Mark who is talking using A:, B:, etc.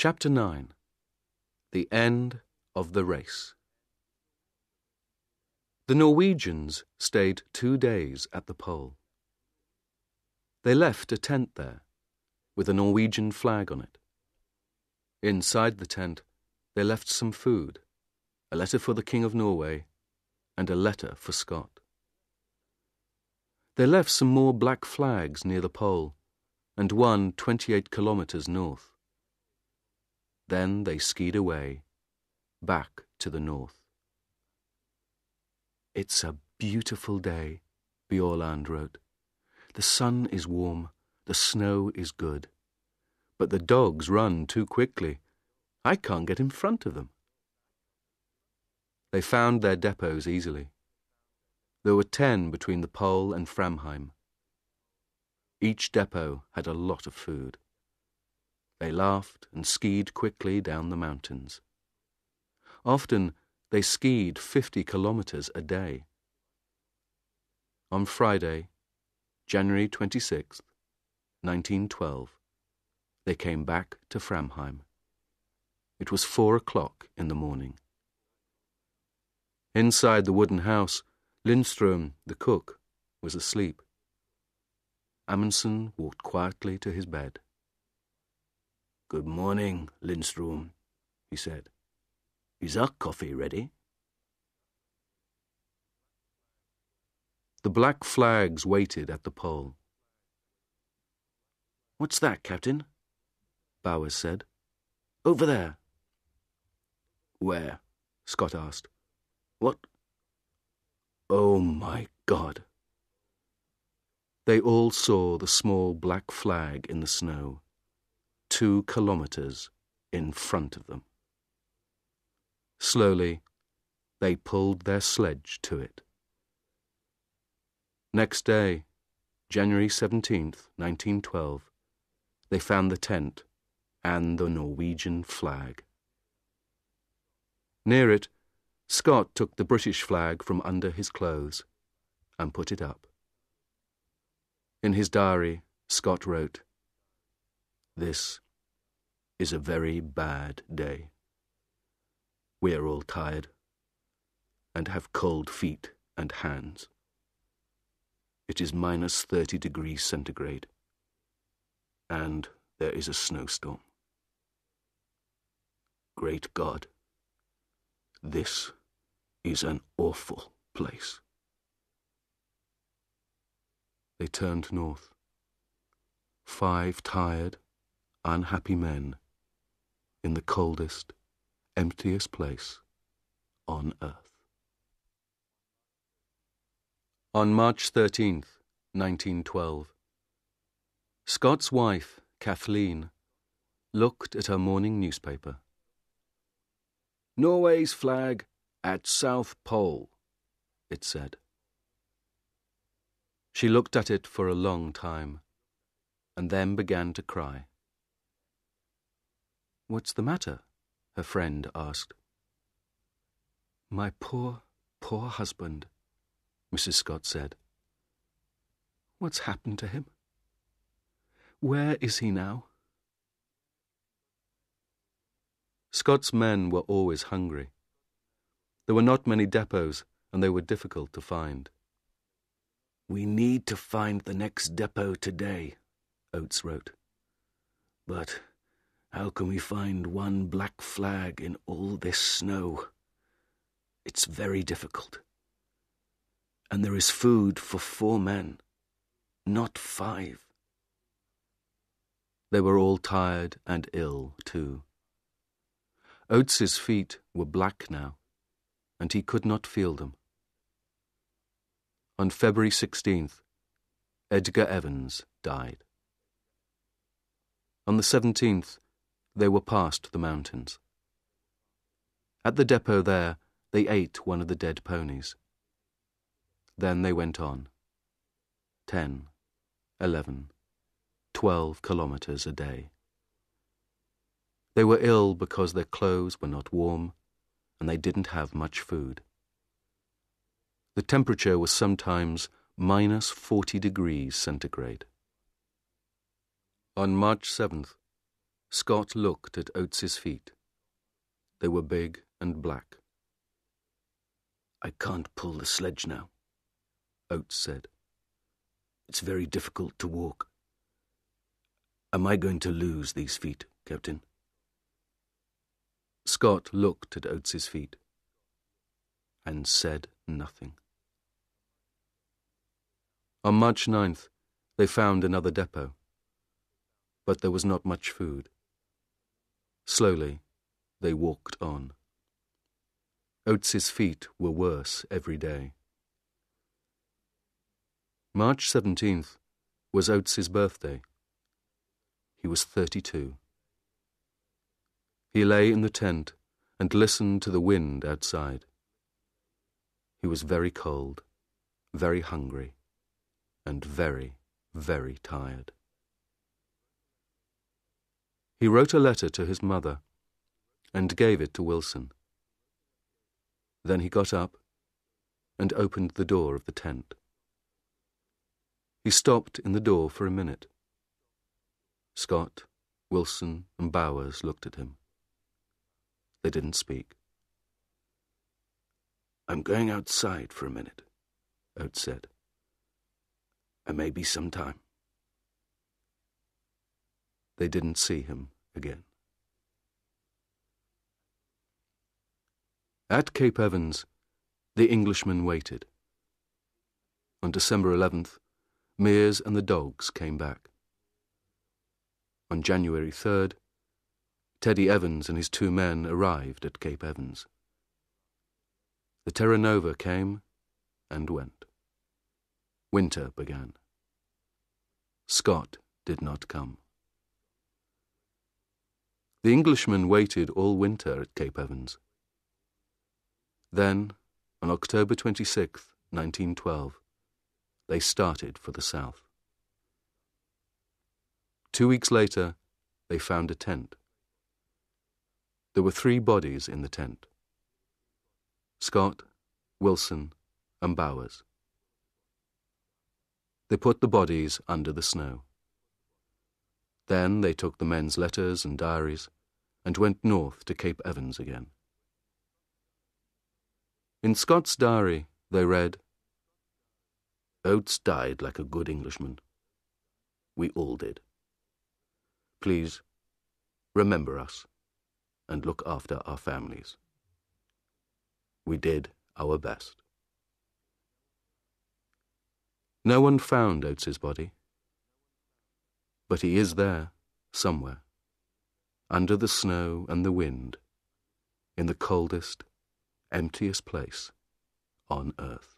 A: Chapter 9 The End of the Race. The Norwegians stayed two days at the pole. They left a tent there with a Norwegian flag on it. Inside the tent, they left some food, a letter for the King of Norway, and a letter for Scott. They left some more black flags near the pole, and one 28 kilometers north. Then they skied away, back to the north. It's a beautiful day, Bjaaland wrote. The sun is warm, the snow is good. But the dogs run too quickly. I can't get in front of them. They found their depots easily. There were ten between the pole and Framheim. Each depot had a lot of food. They laughed and skied quickly down the mountains. Often they skied 50 kilometers a day. On Friday, January 26, 1912, they came back to Framheim. It was four o'clock in the morning. Inside the wooden house, Lindström, the cook, was asleep. Amundsen walked quietly to his bed.
B: Good morning, Lindström, he said. Is our coffee ready?
A: The black flags waited at the pole.
B: What's that, Captain?
A: Bowers said.
B: Over there.
A: Where? Scott asked.
B: What?
A: Oh, my God. They all saw the small black flag in the snow, two kilometers in front of them. Slowly, they pulled their sledge to it. Next day, January 17th, 1912, they found the tent and the Norwegian flag. Near it, Scott took the British flag from under his clothes and put it up. In his diary, Scott wrote, This is a very bad day. We are all tired and have cold feet and hands. It is minus 30 degrees centigrade, and there is a snowstorm. Great God, this is an awful place. They turned north. Five tired, unhappy men in the coldest, emptiest place on earth. On March 13th, 1912, Scott's wife, Kathleen, looked at her morning newspaper.
B: Norway's flag at South Pole, it said.
A: She looked at it for a long time, and then began to cry. What's the matter? her friend asked. My poor, poor husband, Mrs. Scott said. What's happened to him? Where is he now? Scott's men were always hungry. There were not many depots, and they were difficult to find.
B: We need to find the next depot today, Oates wrote. But how can we find one black flag in all this snow? It's very difficult. And there is food for four men, not five.
A: They were all tired and ill, too. Oates's feet were black now, and he could not feel them. On February 16th, Edgar Evans died. On the 17th, they were past the mountains. At the depot there, they ate one of the dead ponies. Then they went on. Ten, eleven, twelve kilometers a day. They were ill because their clothes were not warm and they didn't have much food. The temperature was sometimes minus 40 degrees centigrade. On March 7th, Scott looked at Oates's feet. They were big and black.
B: I can't pull the sledge now, Oates said. It's very difficult to walk. Am I going to lose these feet, Captain?
A: Scott looked at Oates's feet and said nothing. On March 9th, they found another depot, but there was not much food. Slowly, they walked on. Oates's feet were worse every day. March 17th was Oates's birthday. He was 32. He lay in the tent and listened to the wind outside. He was very cold, very hungry, and very, very tired. He wrote a letter to his mother and gave it to Wilson. Then he got up and opened the door of the tent. He stopped in the door for a minute. Scott, Wilson, and Bowers looked at him. They didn't speak.
B: I'm going outside for a minute, Oates said. I may be some time.
A: They didn't see him again. At Cape Evans, the Englishmen waited. On December 11th, Meares and the dogs came back. On January 3rd, Teddy Evans and his two men arrived at Cape Evans. The Terra Nova came and went. Winter began. Scott did not come. The Englishmen waited all winter at Cape Evans. Then, on October 26, 1912, they started for the south. Two weeks later, they found a tent. There were three bodies in the tent Scott, Wilson, and Bowers. They put the bodies under the snow. Then they took the men's letters and diaries and went north to Cape Evans again. In Scott's diary, they read, Oates died like a good Englishman. We all did. Please, remember us and look after our families. We did our best. No one found Oates's body, but he is there, somewhere, under the snow and the wind, in the coldest, emptiest place on earth.